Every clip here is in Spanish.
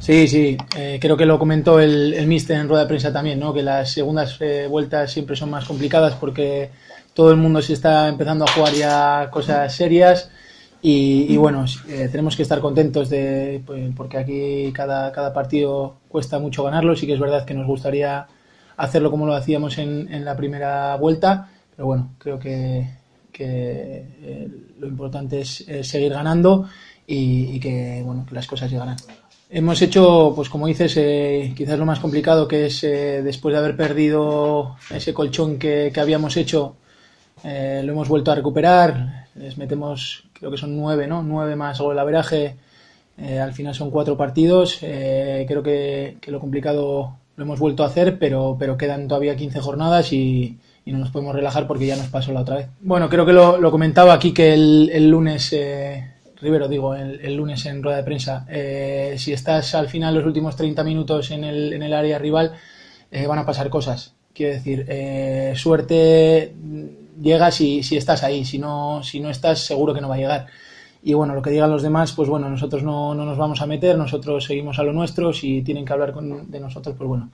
Sí, sí, eh, creo que lo comentó el, mister en rueda de prensa también, ¿no? que las segundas eh, vueltas siempre son más complicadas porque todo el mundo se está empezando a jugar ya cosas serias y, y bueno, eh, tenemos que estar contentos de, pues, porque aquí cada, cada partido cuesta mucho ganarlo, sí que es verdad que nos gustaría hacerlo como lo hacíamos en, en la primera vuelta, pero bueno, creo que, que eh, lo importante es, es seguir ganando y, y que, bueno, que las cosas llegarán. Hemos hecho, pues como dices, eh, quizás lo más complicado que es eh, después de haber perdido ese colchón que, que habíamos hecho, eh, lo hemos vuelto a recuperar. Les metemos, creo que son nueve, ¿no? Nueve más gol averaje. Eh, al final son cuatro partidos. Creo que, que, lo complicado lo hemos vuelto a hacer, pero, pero quedan todavía 15 jornadas y, y, no nos podemos relajar porque ya nos pasó la otra vez. Bueno, creo que lo, lo comentaba aquí que el, el lunes Rivero, digo, el, lunes en rueda de prensa, eh, si estás al final los últimos 30 minutos en el, en el área rival, eh, van a pasar cosas. Quiero decir, eh, suerte llega si, si estás ahí, si no, si no estás seguro que no va a llegar. Y bueno, lo que digan los demás, pues bueno, nosotros no, no nos vamos a meter, nosotros seguimos a lo nuestro, si tienen que hablar con, de nosotros, pues bueno,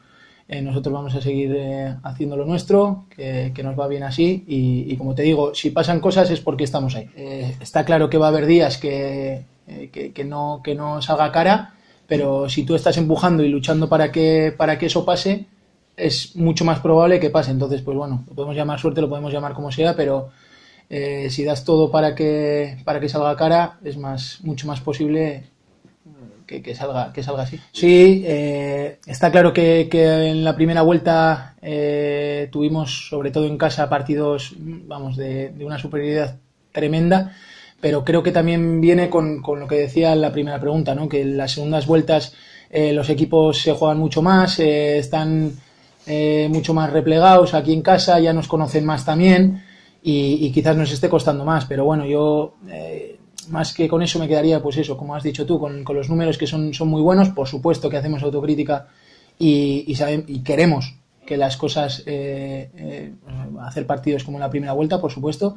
eh, nosotros vamos a seguir eh, haciendo lo nuestro, que, nos va bien así. Y, como te digo, si pasan cosas es porque estamos ahí. Eh, está claro que va a haber días que, eh, que, que, no, que no salga cara, pero si tú estás empujando y luchando para que, para que eso pase, es mucho más probable que pase. Entonces, pues bueno, lo podemos llamar suerte, lo podemos llamar como sea, pero si das todo para que, para que salga cara, es más, mucho más posible que, salga, que salga así. Sí, eh, está claro que, que, en la primera vuelta eh, tuvimos, sobre todo en casa, partidos, vamos, de, de, una superioridad tremenda, pero creo que también viene con, con lo que decía la primera pregunta, ¿no? que en las segundas vueltas eh, los equipos se juegan mucho más, están mucho más replegados aquí en casa, ya nos conocen más también y, quizás nos esté costando más, pero bueno, yo más que con eso me quedaría, pues eso, como has dicho tú, con, con los números que son, son, muy buenos, por supuesto que hacemos autocrítica y, y, sabe, y queremos que las cosas, eh, eh, hacer partidos como en la primera vuelta, por supuesto,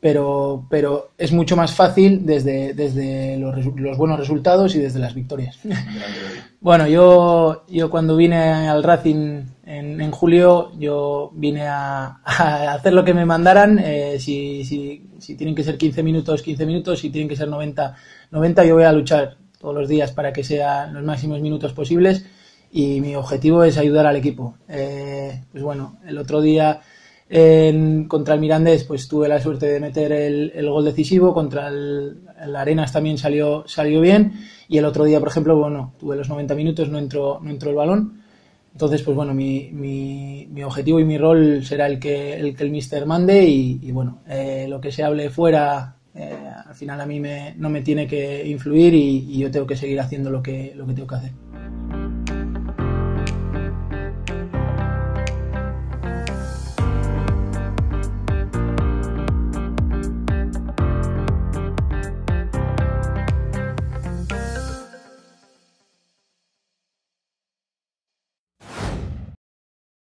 pero, pero es mucho más fácil desde, desde los, los buenos resultados y desde las victorias. bueno, yo, yo cuando vine al Racing en, en julio, yo vine a, a, hacer lo que me mandaran, eh, si, si, si tienen que ser 15 minutos, 15 minutos, si tienen que ser 90, 90, yo voy a luchar todos los días para que sean los máximos minutos posibles y mi objetivo es ayudar al equipo. Eh, pues bueno, el otro día en, contra el Mirandés, pues tuve la suerte de meter el, el gol decisivo. Contra el, el, Arenas también salió, salió bien. Y el otro día, por ejemplo, bueno, tuve los 90 minutos, no entró, no entró el balón. Entonces, pues bueno, mi, mi, mi objetivo y mi rol será el que el, que el mister mande. Y, bueno, eh, lo que se hable fuera, eh, al final a mí me, no me tiene que influir y, y yo tengo que seguir haciendo lo que, lo que tengo que hacer.